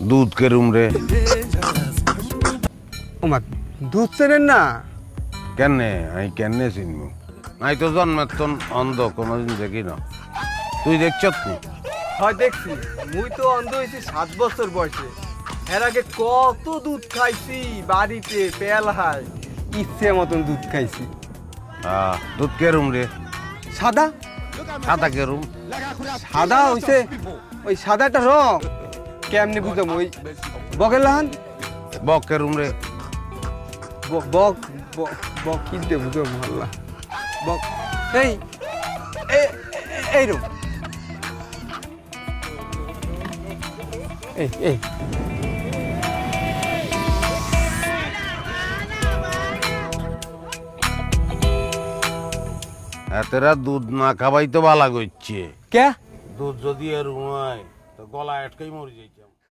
দুধ কেরুম রে? ওমা দুধ চেনেন না? কেনে? আমি কেনে চিনবো নাই তো জন্মের তন অন্ধ কোনোদিন দেখি না। তুই দেখছ নি হয় দেখছি। মুই তো অন্ধ হয়েছি সাত বছর বয়সে। এর আগে কত দুধ খাইছি বাড়িতে পেয়ালায় ইচ্ছে মতন দুধ খাইছি। হ্যাঁ দুধ কেরুম রে? সাদা? সাদা কেরুম সাদা হইছে ওই সাদাটা রং। কেমনি বুঝাম ওই বকের লাহান? বক কেরুম রে ব- বক বক কি দিয়ে বুঝাম আল্লাহ। বক। এই এই রকম এই এই। এতেরা দুধ না খাবাই তো বালা করছে। কে দুধ যদি আর হয় তো গলা আটকেই মরে যাইতাম।